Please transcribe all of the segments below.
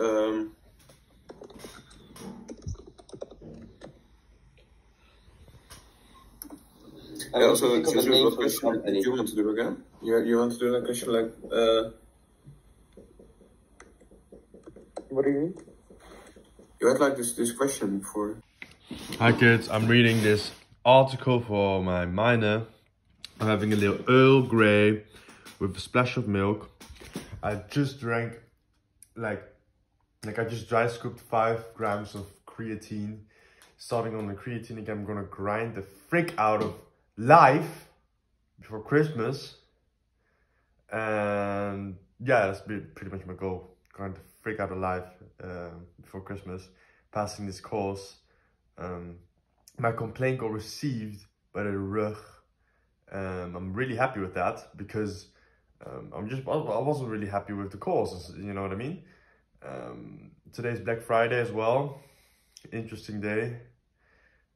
Um, I also think of a just name a for the question. company. Do you want to do again? You you want to do a question like uh, What do you mean? you had like this this question before. Hi kids, I'm reading this article for my minor. I'm having a little Earl Grey with a splash of milk. I just drank like like I just dry scooped five grams of creatine. Starting on the creatine again, I'm gonna grind the frick out of life before Christmas. And yeah, that's pretty much my goal. Grind the frick out of life um, before Christmas. Passing this course. Um, my complaint got received by the RUG. Um, I'm really happy with that because um, I'm just I wasn't really happy with the course. You know what I mean? Um, today's Black Friday as well. Interesting day.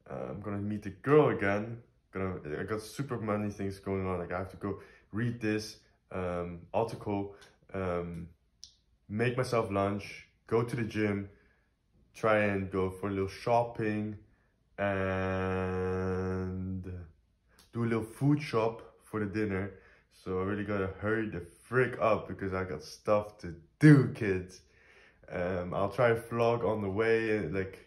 Uh, I'm gonna meet the girl again. Gonna I got super many things going on. Like I have to go read this um, article, um, make myself lunch, go to the gym, try and go for a little shopping, and do a little food shop for the dinner. So I really gotta hurry the frick up because I got stuff to do, kids. Um, I'll try to vlog on the way, like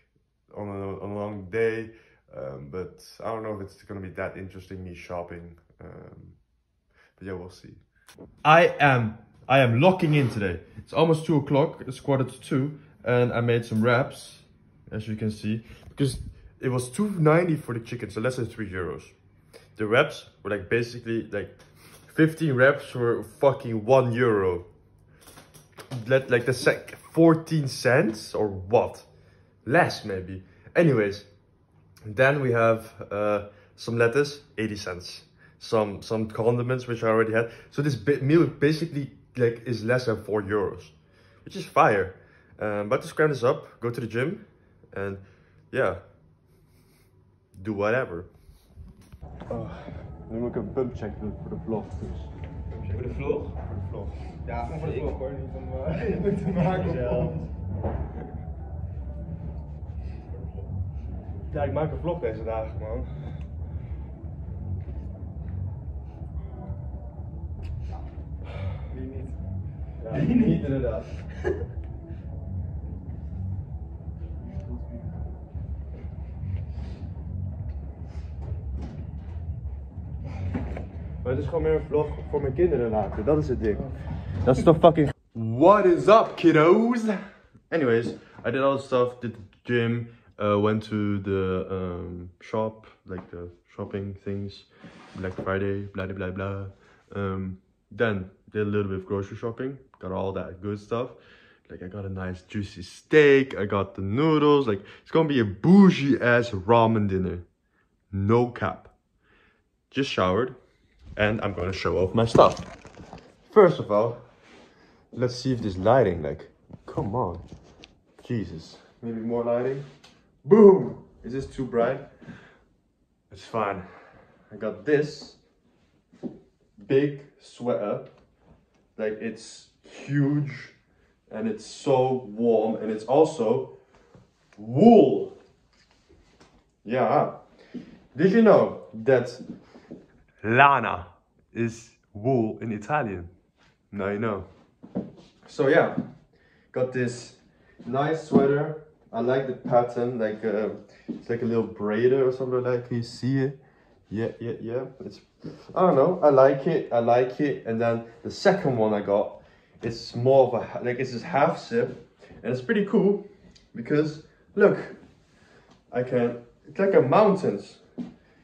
on a, on a long day, um, but I don't know if it's gonna be that interesting me shopping. Um, but yeah, we'll see. I am I am locking in today. It's almost two o'clock. It's quarter to two, and I made some wraps, as you can see, because it was two ninety for the chicken, so less than three euros. The wraps were like basically like fifteen wraps for fucking one euro. Let like the sec fourteen cents or what? Less maybe. Anyways, then we have uh, some lettuce, 80 cents. Some some condiments which I already had. So this meal basically like is less than four euros, which is fire. Um, but to scram this up, go to the gym, and yeah, do whatever. nu moet ik een pump check doen voor de vlog. Voor de vlog? Voor de vlog. Ja, voor de vlog hoor. Niet om uh, te maken zelf. Ja, ik maak een vlog deze dagen, man. Wie niet? Ja, niet inderdaad. Maar het is gewoon meer een vlog voor mijn kinderen later. Dat is het ding. Dat is toch fucking... What is up, kiddos? Anyways, I did all the stuff, did the gym, uh, went to the um, shop, like the shopping things, Black Friday, blah blah blah blah. Um, then did a little bit of grocery shopping, got all that good stuff. Like I got a nice juicy steak, I got the noodles, like it's gonna be a bougie ass ramen dinner. No cap. Just showered, and I'm gonna show off my stuff. First of all, let's see if this lighting, like, come on. Jesus. Maybe more lighting. Boom! Is this too bright? It's fine. I got this big sweater. Like it's huge and it's so warm and it's also wool. Yeah. Did you know that lana is wool in Italian? Now you know. So yeah, got this nice sweater. I like the pattern, like uh, it's like a little braider or something like. Can you see it? Yeah, yeah, yeah. It's I don't know. I like it. I like it. And then the second one I got, it's more of a like it's this half zip, and it's pretty cool because look, I can. It's like a mountains.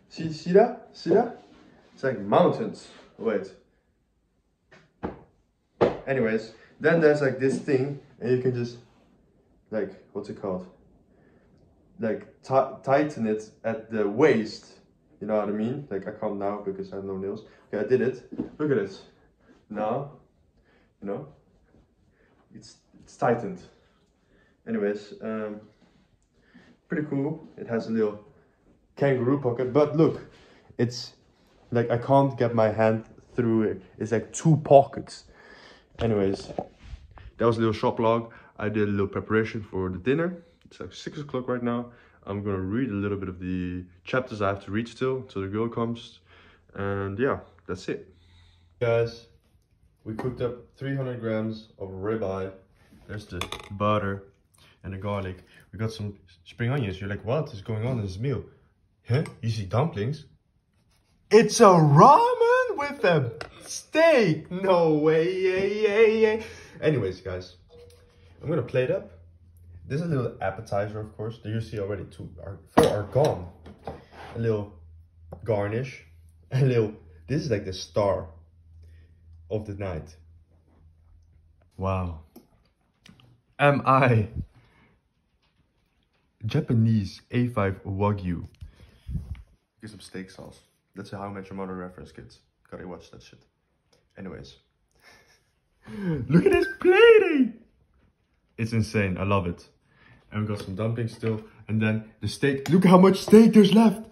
See, see that? See that? It's like mountains. Wait. Anyways, then there's like this thing, and you can just like what's it called? Like tighten it at the waist. You know what I mean? Like I can't now because I have no nails. Okay, I did it. Look at this. Now, you know, it's it's tightened. Anyways, um, pretty cool. It has a little kangaroo pocket, but look, it's like I can't get my hand through it. It's like two pockets. Anyways, that was a little shop log. I did a little preparation for the dinner. It's like six o'clock right now. I'm gonna read a little bit of the chapters I have to read still till the girl comes. And yeah, that's it. Guys, we cooked up 300 grams of ribeye. There's the butter and the garlic. We got some spring onions. You're like, what is going on in this meal? Huh? You see dumplings? It's a ramen with a steak. No way. Yeah, yeah, yeah. Anyways, guys, I'm gonna plate up. This is a little appetizer, of course. There you see already two are four are gone. A little garnish. A little. This is like the star of the night. Wow. Am I Japanese A5 Wagyu? Get some steak sauce. That's a How I Met Your Mother reference, kids. Gotta watch that shit. Anyways. Look at this plating! It's insane. I love it. And we got some dumplings still. And then the steak. Look how much steak there's left.